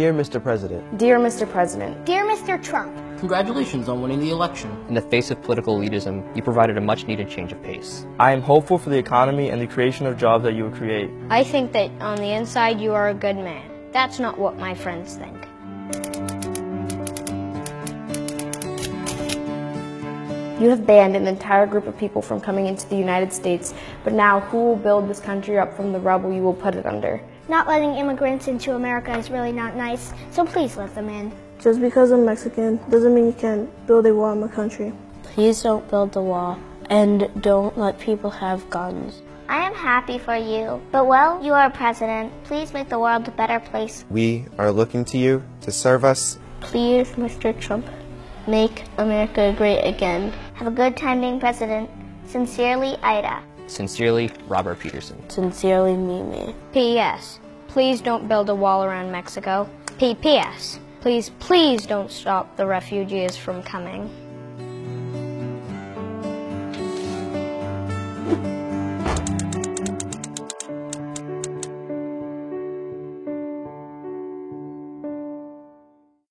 Dear Mr. President, Dear Mr. President, Dear Mr. Trump, Congratulations on winning the election. In the face of political elitism, you provided a much needed change of pace. I am hopeful for the economy and the creation of jobs that you will create. I think that on the inside you are a good man. That's not what my friends think. You have banned an entire group of people from coming into the United States, but now who will build this country up from the rubble you will put it under? not letting immigrants into America is really not nice, so please let them in. Just because I'm Mexican doesn't mean you can't build a wall in my country. Please don't build the wall and don't let people have guns. I am happy for you, but well, you are president. Please make the world a better place. We are looking to you to serve us. Please, Mr. Trump, make America great again. Have a good time being president. Sincerely, Ida. Sincerely, Robert Peterson. Sincerely, Mimi. P.S. Please don't build a wall around Mexico. P.P.S. Please, please don't stop the refugees from coming.